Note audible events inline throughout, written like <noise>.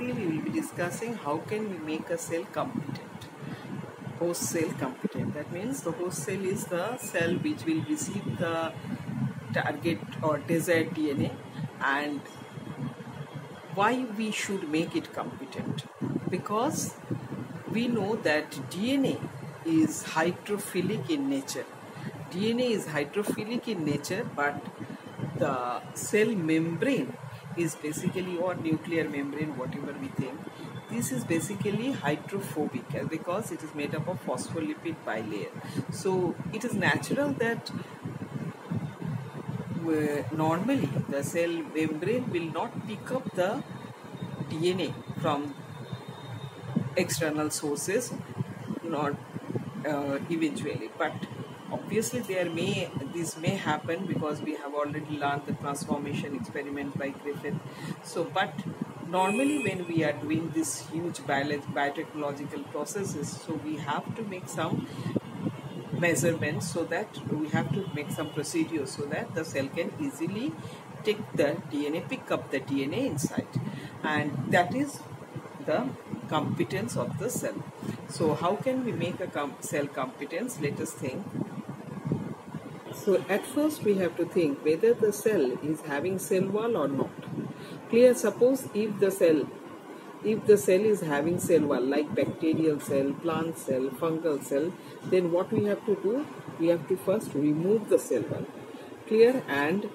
today we will be discussing how can we make a cell competent host cell competent. That means the host cell is the cell which will receive the target or desired DNA and why we should make it competent. Because we know that DNA is hydrophilic in nature. DNA is hydrophilic in nature but the cell membrane is basically or nuclear membrane whatever we think. This is basically hydrophobic because it is made up of phospholipid bilayer. So it is natural that normally the cell membrane will not pick up the DNA from external sources not uh, eventually. But obviously there may this may happen because we have already learned the transformation experiment by Griffith. So but normally when we are doing this huge biotechnological processes so we have to make some measurements so that we have to make some procedures so that the cell can easily take the DNA pick up the DNA inside. And that is the competence of the cell. So how can we make a com cell competence? Let us think so at first we have to think whether the cell is having cell wall or not. Clear, suppose if the cell if the cell is having cell wall like bacterial cell, plant cell, fungal cell, then what we have to do? We have to first remove the cell wall. Clear and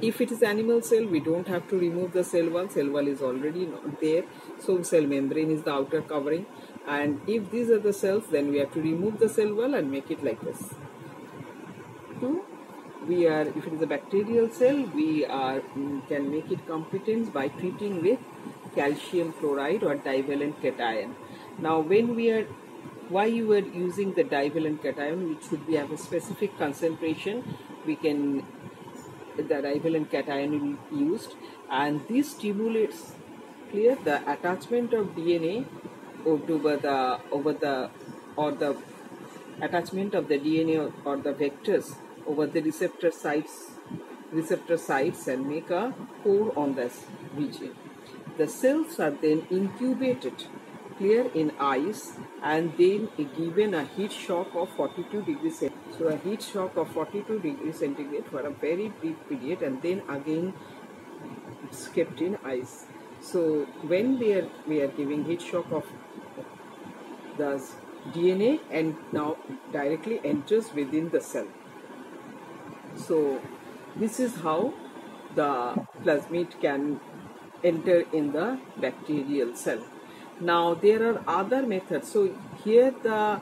if it is animal cell, we don't have to remove the cell wall. Cell wall is already not there. So cell membrane is the outer covering. And if these are the cells, then we have to remove the cell wall and make it like this we are if it is a bacterial cell we are mm, can make it competent by treating with calcium chloride or divalent cation. Now when we are why you are using the divalent cation which should be have a specific concentration. We can the divalent cation will be used. And this stimulates clear the attachment of DNA over the over the or the attachment of the DNA or, or the vectors over the receptor sites receptor sites and make a core on this region. The cells are then incubated clear in ice and then given a heat shock of 42 degrees centigrade. So a heat shock of 42 degrees centigrade for a very brief period and then again it's kept in ice. So when we are, we are giving heat shock of the DNA and now directly enters within the cell. So this is how the plasmid can enter in the bacterial cell. Now there are other methods. So here the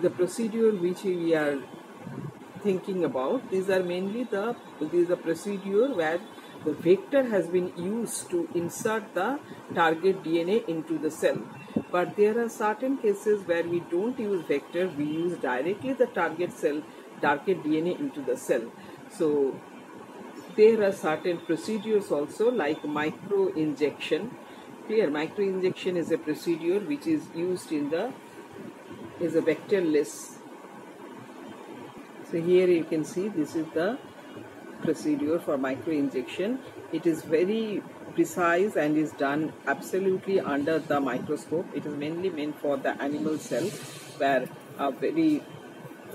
the procedure which we are thinking about these are mainly the this is a procedure where the vector has been used to insert the target DNA into the cell. But there are certain cases where we don't use vector, we use directly the target cell target DNA into the cell. So there are certain procedures also like micro injection. Clear micro injection is a procedure which is used in the is a vectorless. So here you can see this is the procedure for micro injection. It is very precise and is done absolutely under the microscope. It is mainly meant for the animal cell where a very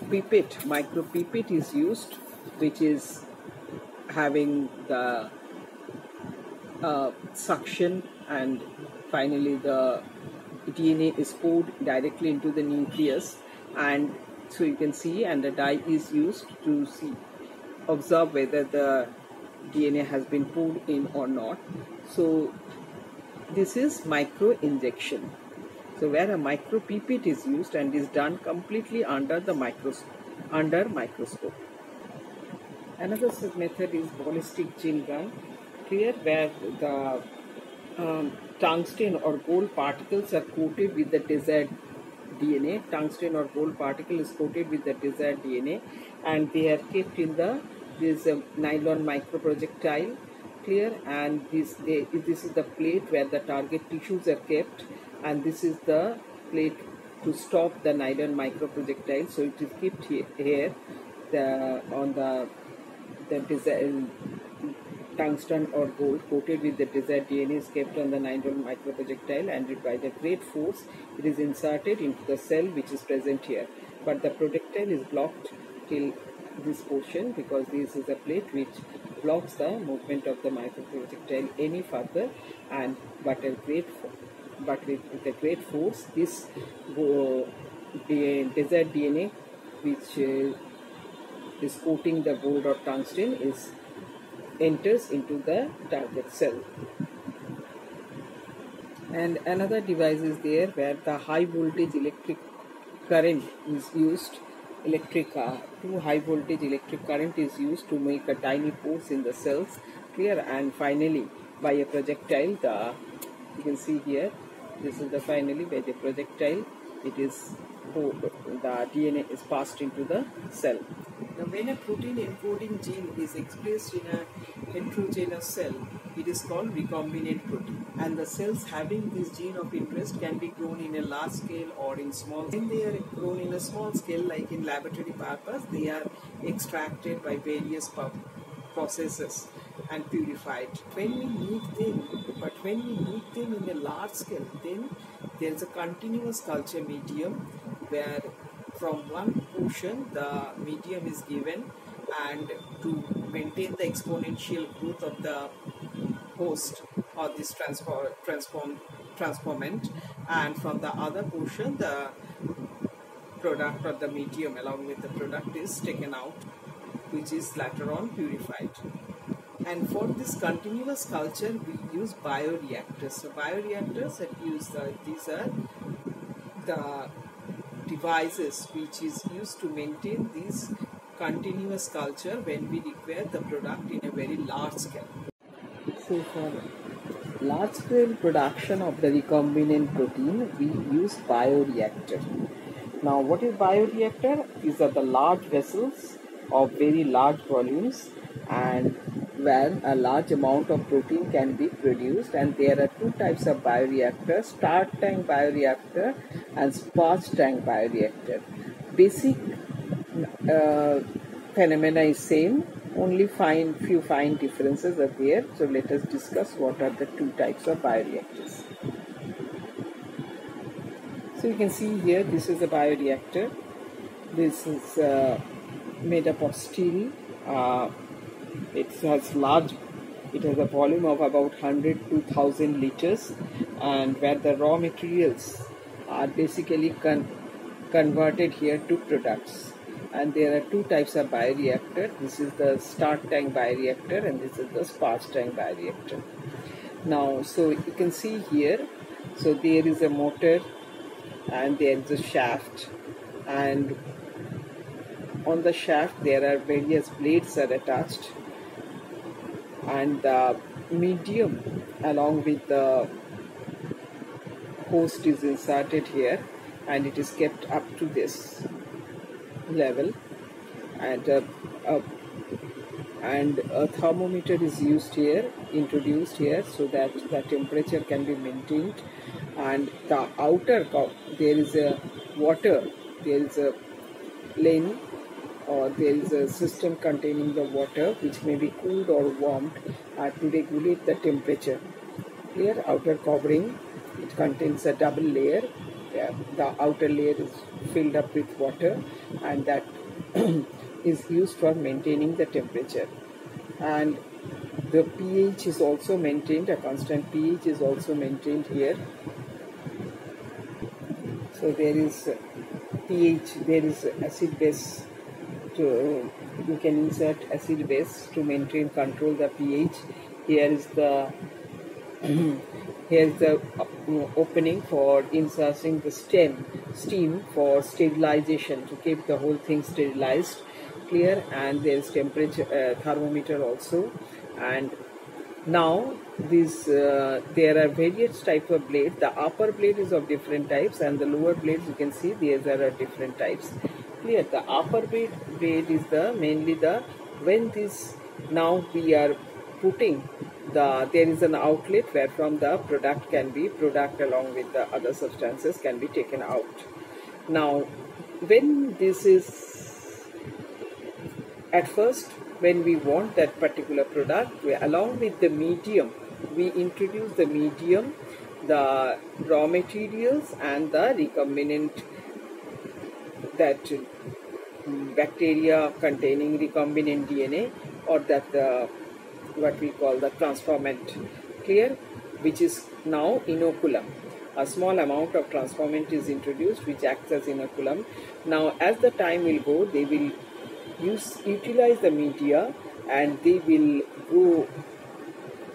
pipette, micro pipette is used, which is having the uh, suction and finally the DNA is poured directly into the nucleus and so you can see and the dye is used to see observe whether the DNA has been poured in or not. So this is micro injection. So where a micropipette is used and is done completely under the microscope. Under microscope. Another method is ballistic gene gun. Here where the um, tungsten or gold particles are coated with the desired DNA. Tungsten or gold particle is coated with the desired DNA and they are kept in the this um, nylon microprojectile clear and this they, this is the plate where the target tissues are kept and this is the plate to stop the nylon microprojectile so it is kept here, here the on the the design tungsten or gold coated with the desired DNA is kept on the nylon microprojectile and by the great force it is inserted into the cell which is present here. But the projectile is blocked till this portion because this is a plate which blocks the movement of the microprojectile any further and but a great but with, a great force this uh, desired DNA which uh, is coating the gold or tungsten is enters into the target cell. And another device is there where the high voltage electric current is used electric uh, two high voltage electric current is used to make a tiny pores in the cells clear. And finally by a projectile the you can see here this is the finally by the projectile it is the DNA is passed into the cell. Now when a protein encoding gene is expressed in a heterogeneous cell, it is called recombinant protein. And the cells having this gene of interest can be grown in a large scale or in small. When they are grown in a small scale, like in laboratory purpose, they are extracted by various processes and purified. When we need them, when we need them in a large scale, then there is a continuous culture medium where from one portion the medium is given and to maintain the exponential growth of the host or this transform, transform transformant. And from the other portion the product or the medium along with the product is taken out which is later on purified and for this continuous culture we use bioreactors. So bioreactors that use the, these are the devices which is used to maintain this continuous culture when we require the product in a very large scale. So for large scale production of the recombinant protein we use bioreactor. Now what is bioreactor? These are the large vessels of very large volumes and where a large amount of protein can be produced and there are two types of bioreactors stirred tank bioreactor and sparge tank bioreactor. Basic uh, phenomena is same. Only fine few fine differences are there. So let us discuss what are the two types of bioreactors. So you can see here this is a bioreactor. This is uh, made up of steel uh, it has large it has a volume of about 100 to 1000 liters. And where the raw materials are basically con converted here to products. And there are two types of bioreactor. This is the stirred tank bioreactor and this is the sparge tank bioreactor. Now so you can see here so there is a motor and there is a shaft. And on the shaft there are various blades are attached and the medium along with the host is inserted here and it is kept up to this level. And uh, uh, and a thermometer is used here introduced here so that the temperature can be maintained. And the outer there is a water there is a lane or there is a system containing the water which may be cooled or warmed uh, to regulate the temperature. Clear outer covering, it contains a double layer. Yeah, the outer layer is filled up with water and that <clears throat> is used for maintaining the temperature. And the pH is also maintained, a constant pH is also maintained here. So there is pH, there is acid base to you can insert acid base to maintain control the pH. Here is the <clears throat> here is the uh, opening for inserting the stem steam for sterilization to keep the whole thing sterilized clear. And there is temperature uh, thermometer also. And now this uh, there are various type of blades the upper blade is of different types and the lower blades you can see these are different types clear. The upper bit bit is the mainly the when this now we are putting the there is an outlet where from the product can be product along with the other substances can be taken out. Now when this is at first when we want that particular product, we, along with the medium, we introduce the medium, the raw materials, and the recombinant that mm, bacteria containing recombinant DNA or that uh, what we call the transformant clear which is now inoculum. A small amount of transformant is introduced which acts as inoculum. Now as the time will go they will use utilize the media and they will grow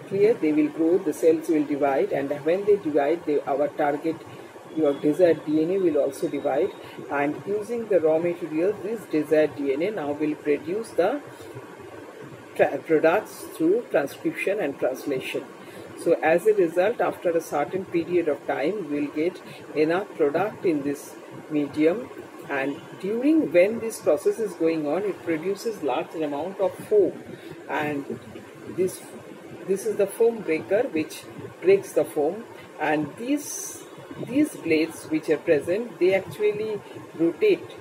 clear. They will grow the cells will divide and when they divide they, our target your desired DNA will also divide. And using the raw material this desired DNA now will produce the products through transcription and translation. So as a result, after a certain period of time, we will get enough product in this medium. And during when this process is going on, it produces large amount of foam. And this this is the foam breaker which breaks the foam. And these these blades which are present they actually rotate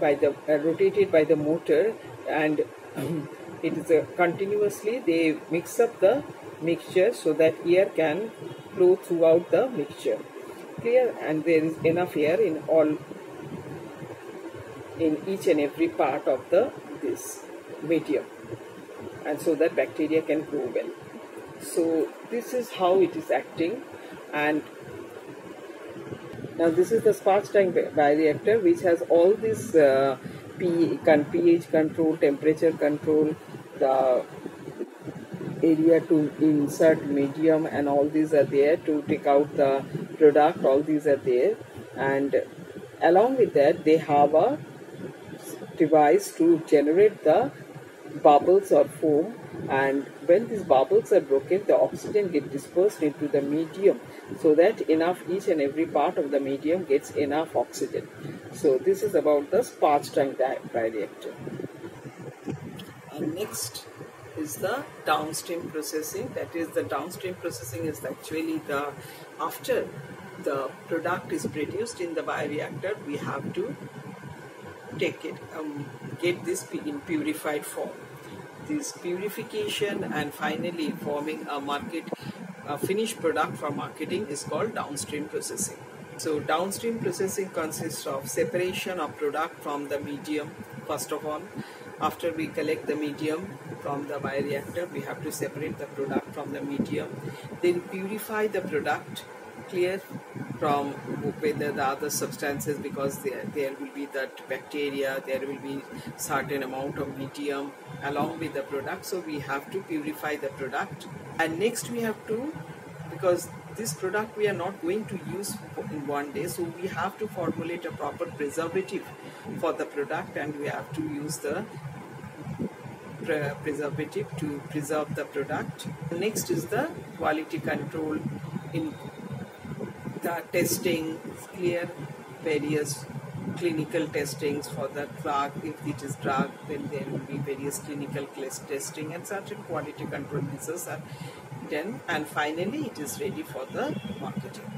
by the uh, rotated by the motor and <clears throat> it is a continuously they mix up the mixture so that air can flow throughout the mixture. Clear? And there is enough air in all in each and every part of the this medium. And so that bacteria can grow well. So this is how it is acting and now this is the sparge tank bioreactor which has all these uh, pH control, temperature control, the area to insert medium and all these are there to take out the product all these are there. And along with that they have a device to generate the bubbles or foam. And when these bubbles are broken the oxygen get dispersed into the medium so that enough each and every part of the medium gets enough oxygen. So this is about the sparge tank bioreactor and next is the downstream processing. That is the downstream processing is actually the after the product is produced in the bioreactor we have to take it um, get this in purified form. This purification and finally forming a market a finished product for marketing is called downstream processing. So downstream processing consists of separation of product from the medium first of all. After we collect the medium from the bioreactor we have to separate the product from the medium. Then purify the product clear from whether the other substances because there, there will be that bacteria there will be certain amount of medium along with the product. So we have to purify the product and next we have to because this product we are not going to use in one day so we have to formulate a proper preservative for the product and we have to use the preservative to preserve the product. Next is the quality control in the testing clear various clinical testings for the drug if it is drug then there will be various clinical testing and certain quality control measures are done. And finally it is ready for the marketing